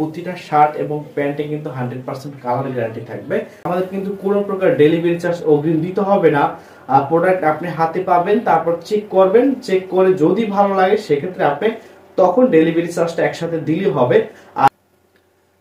প্রতিটা শার্ট এবং প্যান্টে কিন্তু হান্ড্রেড পার্সেন্ট কালার গ্যারান্টি থাকবে। আমাদের কিন্তু কোনো প্রকার ডেলিভারি চার্জ অগ্রিম দিতে হবে না। প্রোডাক্ট আপনি হাতে পাবেন, তারপর চেক করবেন। চেক করে যদি ভালো লাগে, সেক্ষেত্রে আপনি তখন ডেলিভারি চার্জটা একসাথে দিলে হবে। আর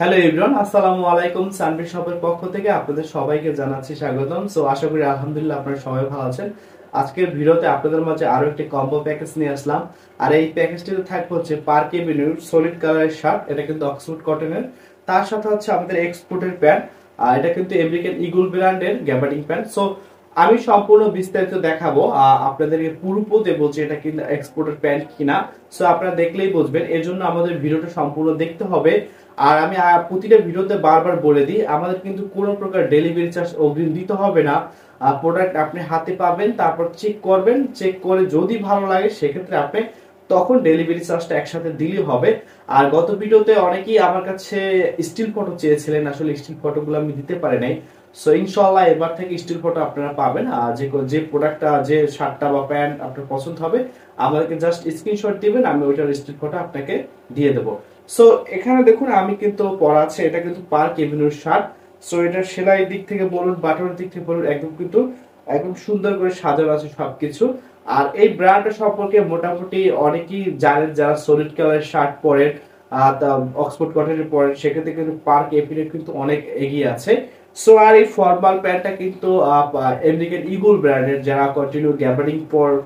হ্যালো এভরিওয়ান আসসালামু আলাইকুম সানবি শপের পক্ষ থেকে আপনাদের সবাইকে জানাচ্ছি স্বাগতম। সো আশা করি আলহামদুলিল্লাহ আপনারা সবাই ভালো আছেন। আজকের ভিডিওতে আপনাদের মাঝে আরও একটি কম্বো প্যাকেজ নিয়ে আসলাম। আর এই প্যাকেজটিতে থাকবে হচ্ছে পার্ক এভিনিউর সলিড কালারের শার্ট এটা কিন্তু অক্সফোর্ড কটনের তার সাথে হচ্ছে আমাদের এক্সপোর্টের প্যান্ট আর এটা কিন্তু আমেরিকান ইগুল ব্র্যান্ডের গ্যাবার্ডিং প্যান্ট সো আমি সম্পূর্ণ বিস্তারিত দেখাবো আপনাদেরকে পুরোপোতে বলছি এটা কিন্তু এক্সপোর্টের প্যান্ট কিনা। সো আপনারা দেখলেই বুঝবেন। এর জন্য আমাদের ভিডিওটা সম্পূর্ণ দেখতে হবে। আর আমি প্রতিটা ভিডিওতে বারবার বলে দিই, আমাদের কিন্তু কোনো প্রকার ডেলিভারি চার্জ অগ্রিম দিতে হবে না। প্রোডাক্ট আপনি হাতে পাবেন, তারপর চেক করবেন। চেক করে যদি ভালো লাগে, সেক্ষেত্রে আপনি তখন ডেলিভারি চার্জটা একসাথে দিলে হবে। আর গত ভিডিওতে অনেকেই আমার কাছে স্টিল ফটো চেয়েছিলেন। আসলে স্টিল ফটোগুলো আমি দিতে পারি নাই। সো ইনশাল্লাহ এবার থেকে স্টিল ফটো আপনারা পাবেন। আর যে যে প্রোডাক্টটা যে শার্টটা বা প্যান্ট আপনার পছন্দ হবে, আমাদেরকে জাস্ট স্ক্রিনশট দিবেন, আমি ওইটার স্টিল ফটো আপনাকে দিয়ে দেবো। সো এখানে দেখুন, আমি কিন্তু পরা আছে, এটা কিন্তু পার্ক এভিনিউর শার্ট সো এটা সেলাই দিক থেকে বলুন বাটনের দিক থেকে বলুন, একদম কিন্তু একদম সুন্দর করে সাজানো আছে সবকিছু। আর এই ব্র্যান্ডটা সম্পর্কে মোটামুটি অনেকেই জানেন, যারা সলিড কালারের শার্ট পরেন অক্সফোর্ড কটনের পরেন, সেক্ষেত্রে কিন্তু পার্ক এপিনে কিন্তু অনেক এগিয়ে আছে। সো আর এই ফর্মাল প্যান্টটা কিন্তু আমেরিকান ইগুল ব্র্যান্ডের যারা কন্টিনিউ গ্যাবারিং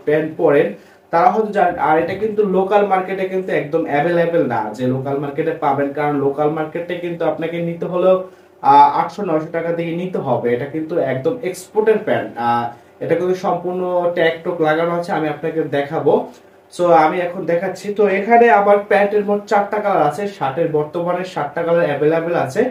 প্যান্ট পরেন, তারা হয়তো জানেন আর এটা কিন্তু লোকাল মার্কেটে কিন্তু একদম অ্যাভেলেবেল না। যে লোকাল মার্কেটে পাবেন, কারণ লোকাল মার্কেটে কিন্তু আপনাকে নিতে হলেও আটশো, নয়শো টাকা দিয়ে নিতে হবে। এটা কিন্তু একদম এক্সপোর্টের প্যান্ট এটা কিন্তু সম্পূর্ণ ট্যাগ টক লাগানো আছে, আমি আপনাকে দেখাবো। সো আমি এখন দেখাচ্ছি। তো এখানে আবার প্যান্টের মোট চারটা কালার আছে শার্টের বর্তমানে সাতটা কালার অ্যাভেলেবেল আছে।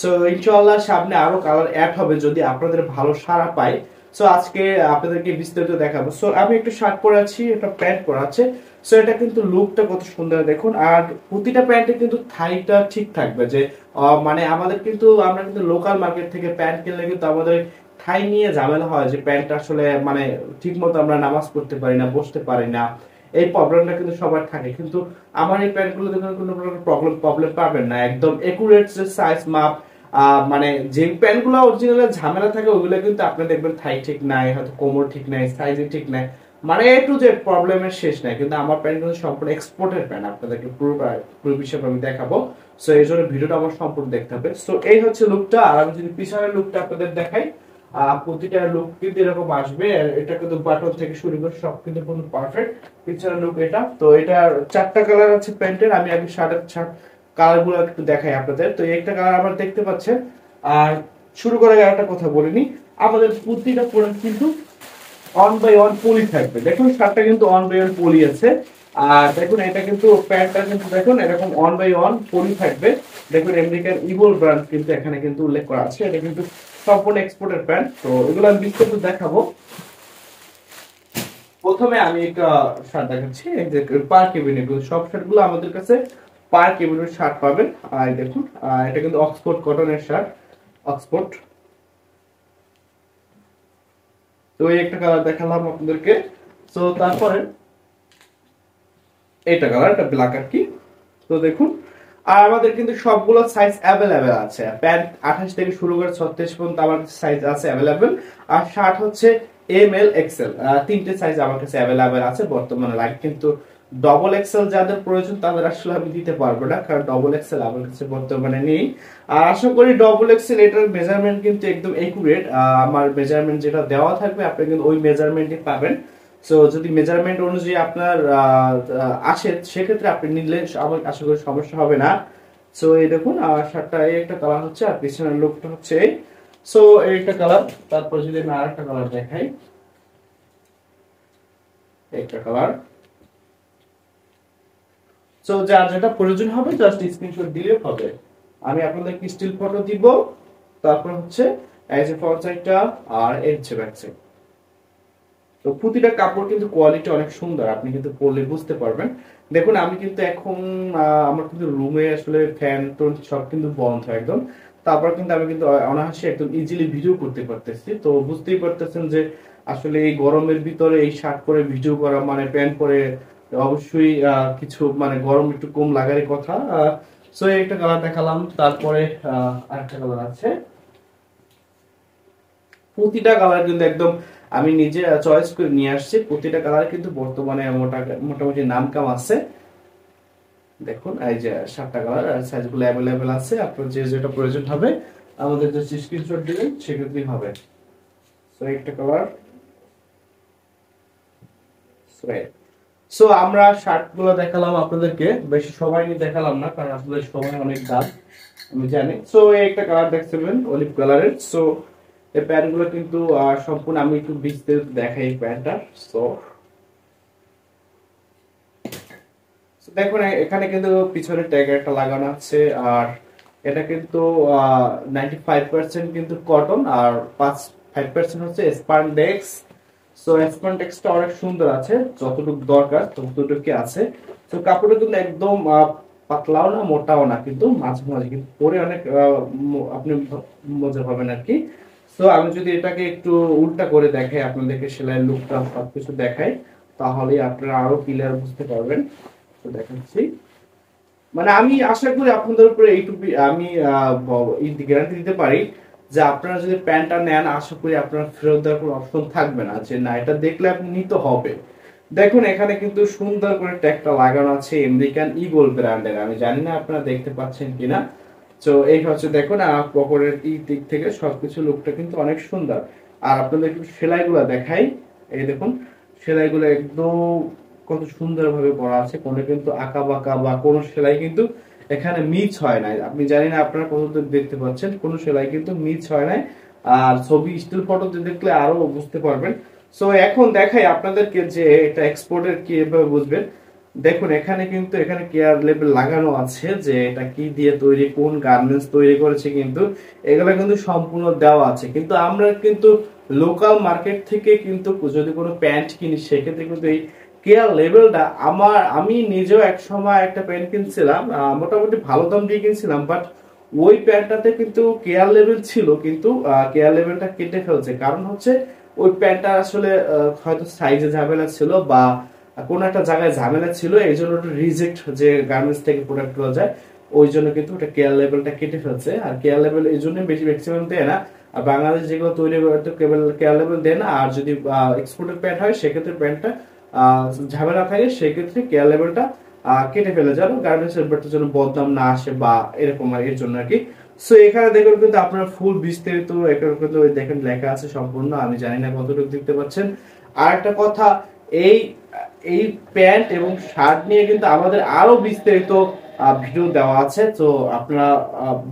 সো ইনশাল্লাহ সামনে আরও কালার অ্যাড হবে যদি আপনাদের ভালো সারা পায় সো আজকে আপনাদেরকে বিস্তারিত দেখাবো। সো আমি একটু শার্ট পরে আছি, একটা প্যান্ট পরে আছে। সো এটা কিন্তু লুকটা কত সুন্দর দেখুন। আর প্রতিটা প্যান্টে কিন্তু থাইটা ঠিক থাকবে যে মানে আমাদের কিন্তু, আমরা কিন্তু লোকাল মার্কেট থেকে প্যান্ট কিনলে কিন্তু আমাদের থাই নিয়ে ঝামেলা হয় যে প্যান্ট আসলে মানে ঠিক মতো আমরা নামাজ পড়তে পারি না, বসতে পারি না। এই প্রবলেমটা কিন্তু সবার থাকে। কিন্তু আমার এই প্যান্টগুলো দেখুন কোনো প্রবলেম প্রবলেম পাবেন না। একদম একুরেট সাইজ মাপ মানে যে প্যান্টগুলো অরিজিনাল ঝামেলা থাকে, ওগুলো কিন্তু আপনি দেখবেন থাই ঠিক নাই, হয়তো কোমর ঠিক নাই সাইজ ঠিক নাই মানে এ টু জেড প্রবলেমের শেষ নাই, কিন্তু আমার প্যান্ট কিন্তু সম্পূর্ণ এক্সপোর্টের প্যান্ট আপনাদেরকে পুরো পুরো বিষয়ে আমি দেখাবো সো এই জন্য ভিডিওটা আমার সম্পূর্ণ দেখতে হবে সো এই হচ্ছে লুকটা আর আমি যদি পিছনের লুকটা আপনাদের দেখাই প্রতিটা লুক কিন্তু এরকম আসবে এটা কিন্তু বাটন থেকে শুরু করে সব কিন্তু পুরো পারফেক্ট পিছনের লুক এটা, তো এটা চারটা কালার আছে প্যান্টের আমি আগে শার্টের শার্ট কালারগুলো একটু দেখাই আপনাদের। তো একটা কালার আমার দেখতে পাচ্ছেন। আর শুরু করার একটা কথা বলিনি আমাদের প্রতিটা প্রোডাক্ট কিন্তু অন বাই অন পলি থাকবে। দেখুন, শার্টটা কিন্তু অন বাই অন পলি আছে। আর দেখুন, এটা কিন্তু প্যান্টটা কিন্তু দেখুন, এরকম অন বাই অন পলি থাকবে। দেখুন আমেরিকান ইভোল ব্র্যান্ড কিন্তু এখানে কিন্তু উল্লেখ করা আছে। এটা কিন্তু সম্পূর্ণ এক্সপোর্টের প্যান্ট তো এগুলো আমি বিস্তারিত দেখাবো। প্রথমে আমি একটা শার্ট দেখাচ্ছি। পার্ক এভিনিউ, সব শার্টগুলো আমাদের কাছে পার্ক এভিনিউ শার্ট পাবেন। আর দেখুন এটা কিন্তু অক্সফোর্ড কটনের শার্ট অক্সফোর্ড তো এই একটা কালার দেখালাম আপনাদেরকে। তো তারপরে এইটা কালার এটা ব্ল্যাক আর কি। তো দেখুন, আর আমাদের কিন্তু সবগুলো সাইজ অ্যাভেলেবেল আছে। প্যান্ট আঠাশ থেকে শুরু করে ছত্রিশ পর্যন্ত আমার সাইজ আছে অ্যাভেলেবেল আর শার্ট হচ্ছে এম এল এক্সেল তিনটে সাইজ আমার কাছে অ্যাভেলেবেল আছে। বর্তমানে লাগে কিন্তু ডবল এক্সেল যাদের প্রয়োজন তাদের আসলে আমি দিতে পারব না, কারণ ডবল এক্সেল আমার কাছে বর্তমানে নেই। আর আশা করি ডবল এক্সেল এটার মেজারমেন্ট কিন্তু একদম একুরেট আমার মেজারমেন্ট যেটা দেওয়া থাকবে, আপনি কিন্তু ওই মেজারমেন্টই পাবেন। সো যদি মেজারমেন্ট অনুযায়ী আপনার আসে, সেক্ষেত্রে আপনি নিলে আমার আশা করি সমস্যা হবে না। সো এই দেখুন শার্টটা, এই একটা কালার হচ্ছে, আর পিছনের লুকটা হচ্ছে সো এই একটা কালার তারপর যদি আমি আর একটা কালার দেখাই একটা কালার সো যার যেটা প্রয়োজন হবে জাস্ট স্ক্রিনশট দিলে হবে। আমি আপনাদেরকে স্টিল ফটো দিব। তারপর হচ্ছে এজ এ ফ্রন্ট সাইডটা আর এই হচ্ছে ব্যাক সাইড তো প্রতিটা কাপড় কিন্তু কোয়ালিটি অনেক সুন্দর, আপনি কিন্তু পরলে বুঝতে পারবেন। দেখুন, আমি কিন্তু এখন আমার কিন্তু রুমে আসলে ফ্যান টোন সব কিন্তু বন্ধ একদম। তারপর কিন্তু আমি কিন্তু অনাহাসে একদম ইজিলি ভিডিও করতে পারতেছি। তো বুঝতেই পারতেছেন যে আসলে এই গরমের ভিতরে এই শার্ট পরে ভিডিও করা মানে প্যান্ট পরে অবশ্যই কিছু মানে গরম একটু কম লাগারই কথা। সো একটা কালার দেখালাম, তারপরে আরেকটা কালার আছে। প্রতিটা কালার কিন্তু একদম আমি নিজে চয়েস করে নিয়ে আসছি। প্রতিটা কালার কিন্তু বর্তমানে মোটামুটি নাম কাম আছে। দেখুন, এই যে সাতটা কালার সাইজগুলো অ্যাভেলেবেল আছে। আপনার যে যেটা প্রয়োজন হবে, আমাদের যে স্ক্রিনশট দিবেন, সেক্ষেত্রেই হবে। সো একটা কালার সো আমরা শার্টগুলো দেখালাম আপনাদেরকে। বেশি সময় নিয়ে দেখালাম না, কারণ আপনাদের সময় অনেক দাম, আমি জানি। সো এই একটা কালার দেখছিলেন অলিভ কালারের সো এই প্যান্টগুলো কিন্তু সম্পূর্ণ আমি একটু বিস্তারিত দেখাই প্যান্টটা। সো দেখুন, এখানে কিন্তু পিছনে ট্যাগ একটা লাগানো আছে, আর এটা কিন্তু নাইনটি ফাইভ পার্সেন্ট কিন্তু কটন আর পাঁচ ফাইভ পার্সেন্ট হচ্ছে স্পান্ডেক্স সো স্পান্ডেক্সটা অনেক সুন্দর আছে, যতটুকু দরকার ততটুকু আছে। তো কাপড়টা কিন্তু একদম পাতলাও না, মোটাও না, কিন্তু মাঝে মাঝে, কিন্তু পরে অনেক আপনি মজা পাবেন আর কি। তো আমি যদি এটাকে একটু উল্টা করে দেখাই, আপনাদেরকে সেলাই লুকটা সবকিছু দেখাই, তাহলে আপনারা আরও ক্লিয়ার বুঝতে পারবেন। তো দেখাচ্ছি। মানে আমি আশা করি আপনাদের উপরে এইটুকু আমি গ্যারান্টি দিতে পারি। যে আপনারা যদি প্যান্টটা নেন, আশা করি আপনার ফেরত দেওয়ার কোনো অপশন থাকবে না। যে না, এটা দেখলে আপনি নিতে হবে। দেখুন, এখানে কিন্তু সুন্দর করে ট্যাগটা লাগানো আছে আমেরিকান ইগল ব্র্যান্ডের আমি জানি না আপনারা দেখতে পাচ্ছেন কিনা। তো এই হচ্ছে দেখুন আর পকেটের এই দিক থেকে সবকিছু লুকটা কিন্তু অনেক সুন্দর। আর আপনাদের একটু সেলাইগুলো দেখাই। এই দেখুন, সেলাইগুলো একদম কত সুন্দরভাবে করা আছে। কোনো কিন্তু আঁকা বাঁকা বা কোনো সেলাই কিন্তু এখানে মিচ হয় নাই। আপনি জানি না আপনারা কতদূর দেখতে পাচ্ছেন, কোনো সেলাই কিন্তু মিচ হয় নাই। আর ছবি স্টিল ফটোতে দেখলে আরও বুঝতে পারবেন। সো এখন দেখাই আপনাদেরকে যে এটা এক্সপোর্টের কীভাবে বুঝবেন। দেখুন, এখানে কিন্তু, এখানে কেয়ার লেভেল লাগানো আছে যে এটা কি দিয়ে তৈরি, কোন গার্মেন্টস তৈরি করেছে কিন্তু এগুলো কিন্তু সম্পূর্ণ দেওয়া আছে। কিন্তু আমরা কিন্তু লোকাল মার্কেট থেকে কিন্তু যদি কোনো প্যান্ট কিনি, সেক্ষেত্রে কিন্তু এই কেয়ার লেভেলটা আমার, আমি নিজেও এক সময় একটা প্যান্ট কিনছিলাম মোটামুটি ভালো দাম দিয়ে কিনছিলাম বাট ওই প্যান্টটাতে কিন্তু কেয়ার লেভেল ছিল, কিন্তু কেয়ার লেভেলটা কেটে ফেলছে। কারণ হচ্ছে, ওই প্যান্টটা আসলে হয়তো সাইজে ঝামেলা ছিল বা কোন একটা জায়গায় ঝামেলা ছিল, এই জন্য রিজেক্ট যে গার্মেন্টস থেকে প্রোডাক্টগুলো যায়, ওই জন্য কিন্তু ওটা কেয়ার লেভেলটা কেটে ফেলছে। আর কেয়ার লেভেল এই জন্য বেশি ম্যাক্সিমাম দেয় না। আর বাংলাদেশ যেগুলো তৈরি করে তো কেবল কেয়ার লেভেল দেয় না। আর যদি এক্সপোর্টের প্যান্ট হয়, সেক্ষেত্রে প্যান্টটা ঝামেলা থাকে, সেক্ষেত্রে কেয়ার লেভেলটা কেটে ফেলে যেন গার্মেন্টস এর জন্য বদনাম না আসে বা এরকম আর এর জন্য আর কি। সো এখানে দেখুন কিন্তু আপনার ফুল বিস্তারিত এখানে কিন্তু দেখেন লেখা আছে সম্পূর্ণ, আমি জানি না কতটুকু দেখতে পাচ্ছেন। আর একটা কথা, এই এই প্যান্ট এবং শার্ট নিয়ে কিন্তু আমাদের আরও বিস্তারিত ভিডিও দেওয়া আছে। তো আপনারা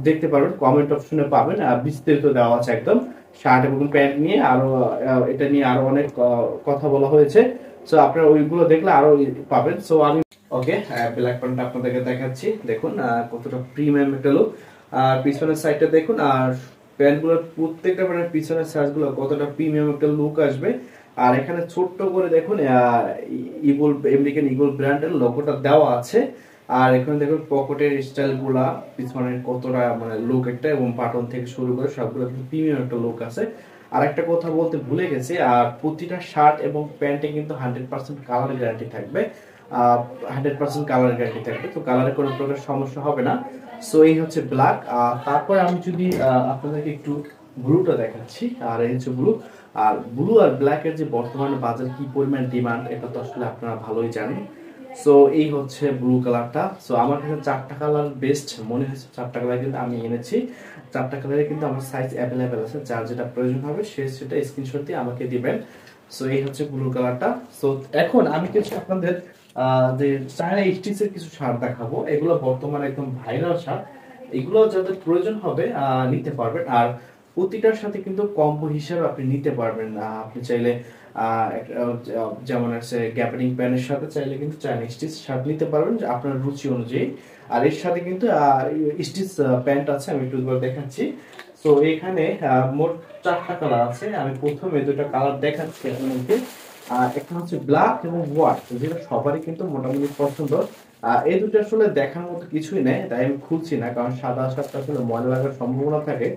দেখতে পারবেন কমেন্ট অপশনে পাবেন বিস্তারিত দেওয়া আছে একদম। শার্ট এবং প্যান্ট নিয়ে আরও এটা নিয়ে আরও অনেক কথা বলা হয়েছে। সো আপনারা ওইগুলো দেখলে আরও পাবেন। সো আমি ওকে ব্ল্যাক প্যান্ট আপনাদেরকে দেখাচ্ছি। দেখুন কতটা প্রিমিয়াম একটা লুক আর পিছনের সাইডটা দেখুন, আর প্যান্টগুলোর প্রত্যেকটা প্যান্টের পিছনের সাইজগুলো কতটা প্রিমিয়াম একটা লুক আসবে। আর এখানে ছোট্ট করে দেখুন ইগল আমেরিকান ইগল ব্র্যান্ডের লোগোটা দেওয়া আছে। আর এখানে দেখুন পকেটের স্টাইলগুলা পিছনের কতটা মানে লুক একটা এবং বাটন থেকে শুরু করে সবগুলো প্রিমিয়াম একটা লুক আছে। আর একটা কথা বলতে ভুলে গেছি, আর প্রতিটা শার্ট এবং প্যান্টে কিন্তু হান্ড্রেড পার্সেন্ট কালার গ্যারান্টি থাকবে। হান্ড্রেড পার্সেন্ট কালার গ্যারান্টি থাকবে, তো কালারে কোনো প্রকার সমস্যা হবে না। সো এই হচ্ছে ব্ল্যাক তারপরে আমি যদি আপনাদেরকে একটু ব্লুটা দেখাচ্ছি, আর এই হচ্ছে ব্লু আর ব্লু আর ব্ল্যাক এর যে বর্তমানে বাজার কি পরিমাণ ডিমান্ড এটা তো আসলে আপনারা ভালোই জানেন। সো এই হচ্ছে ব্লু কালারটা সো আমার কাছে চারটা কালার বেস্ট মনে হয়েছে চারটা কালার কিন্তু আমি এনেছি। চারটা কালারে কিন্তু আমার সাইজ অ্যাভেলেবেল আছে, যার যেটা প্রয়োজন হবে সে সেটা স্ক্রিনশট দিয়ে আমাকে দিবেন। সো এই হচ্ছে ব্লু কালারটা সো এখন আমি কিছু আপনাদের যে চায়না স্টিচের কিছু সার দেখাবো। এগুলো বর্তমানে একদম ভাইরাল সার এগুলো যাদের প্রয়োজন হবে নিতে পারবেন। আর প্রতিটার সাথে কিন্তু কম্বো হিসেবে আপনি নিতে পারবেন। আপনি চাইলে যেমন আছে গ্যাপারিং প্যানের সাথে চাইলে কিন্তু চাইনা স্টিচ শার্ট নিতে পারবেন আপনার রুচি অনুযায়ী। আর এর সাথে কিন্তু স্টিচ প্যান্ট আছে, আমি একটু দেখাচ্ছি। তো এখানে মোট চারটা কালার আছে। আমি প্রথমে দুটা কালার দেখাচ্ছি আপনাদেরকে। আর একটা হচ্ছে ব্ল্যাক এবং হোয়াইট যেটা সবারই কিন্তু মোটামুটি পছন্দ। এই দুটো আসলে দেখার মতো কিছুই নেই, তাই আমি খুলছি না, কারণ সাদা শার্টটা আসলে ময়লা লাগার সম্ভাবনা থাকে,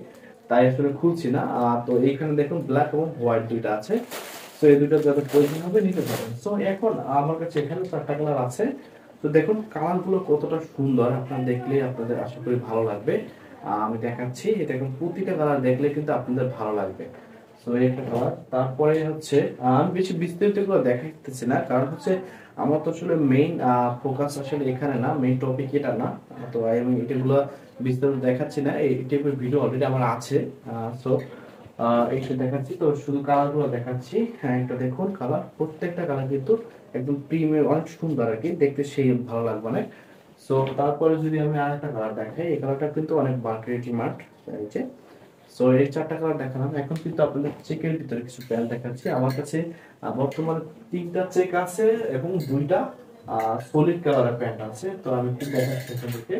তাই আসলে খুলছি না। তো এইখানে দেখুন ব্ল্যাক এবং হোয়াইট দুইটা আছে। এই দুটো যাদের প্রয়োজন হবে, নিতে পারেন। সো এখন আমার কাছে এখানে চারটা কালার আছে। তো দেখুন কালারগুলো কতটা সুন্দর আপনারা দেখলে আপনাদের আশা করি ভালো লাগবে। আমি দেখাচ্ছি। এটা এখন প্রতিটা কালার দেখলে কিন্তু আপনাদের ভালো লাগবে। তো কালার তারপরে হচ্ছে আমি বেশি বিস্তারিত করে দেখাইতেছি না। কারণ হচ্ছে, আমার তো আসলে মেইন ফোকাস আসলে এখানে না মেইন টপিক এটা না। তো আমি এটাগুলো বিস্তারিত দেখাচ্ছি না। এই টাইপের ভিডিও অলরেডি আমার আছে। সো এইটা দেখাচ্ছি। তো শুধু কালারগুলো দেখাচ্ছি। হ্যাঁ একটা দেখুন কালার প্রত্যেকটা কালার কিন্তু একদম প্রিমিয়াম অনেক সুন্দর আর কি। দেখতে সেই ভালো লাগবে অনেক সো তারপরে যদি আমি আরেকটা কালার দেখাই, এই কালারটা কিন্তু অনেক ডিমান্ড এই যে। সো এই চারটা কালার দেখালাম। এখন কিন্তু আপনাদের চেকের ভিতরে কিছু প্যান্ট দেখাচ্ছি। আমার কাছে বর্তমানে তিনটা চেক আছে এবং দুইটা সলিড কালারের প্যান্ট আছে। তো আমি একটু দেখাচ্ছি আপনাদেরকে।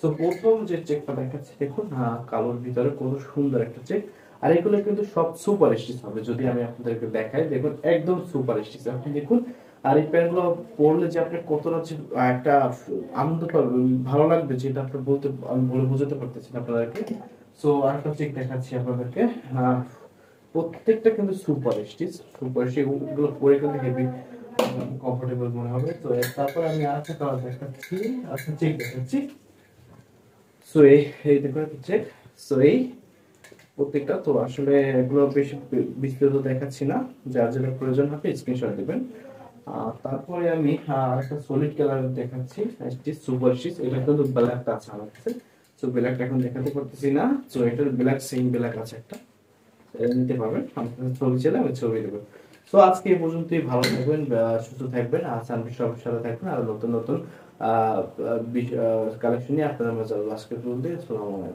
তো প্রথম যে চেকটা দেখাচ্ছি, দেখুন কালোর ভিতরে কত সুন্দর একটা চেক আর এগুলো কিন্তু সব সুপার স্টিচ হবে, যদি আমি আপনাদেরকে দেখাই। দেখুন, একদম সুপার স্টিচ আপনি দেখুন, আর এই প্যান্টগুলো পরলে যে আপনি কতটা যে একটা আনন্দ পাবেন ভালো লাগবে, যেটা আপনি বলতে, আমি বলে বোঝাতে পারতেছি আপনাদেরকে। সো আরেকটা চেক দেখাচ্ছি আপনাদেরকে। প্রত্যেকটা কিন্তু সুপার স্টিচ সুপার স্টিচ এগুলো পরে কিন্তু হেভি কমফোর্টেবল মনে হবে। তো তারপর আমি আরেকটা কালার দেখাচ্ছি আচ্ছা চেক দেখাচ্ছি। সো এই দেখুন চেক সো এই প্রত্যেকটা। তো আসলে এগুলো বেশি বিস্তারিত দেখাচ্ছি না। যার যেটা প্রয়োজন হবে স্ক্রিনশট দিবেন। তারপরে আমি একটা সলিড কালার দেখাচ্ছি। সুপার স্টিচ এটা কিন্তু ব্ল্যাকটা আছে আমার কাছে। সো ব্ল্যাকটা এখন দেখাতে পারতেছি না। সো এটার ব্ল্যাক সেম ব্ল্যাক আছে একটা। নিতে পারবেন। ছবি ছিল আমি ছবি দেবো। তো আজকে এই পর্যন্তই। ভালো থাকবেন সুস্থ থাকবেন। আর সার্ভিস সবার সাথে থাকবেন। আর নতুন নতুন কালেকশন নিয়ে আপনাদের মাঝে আজকে আলাইকুম।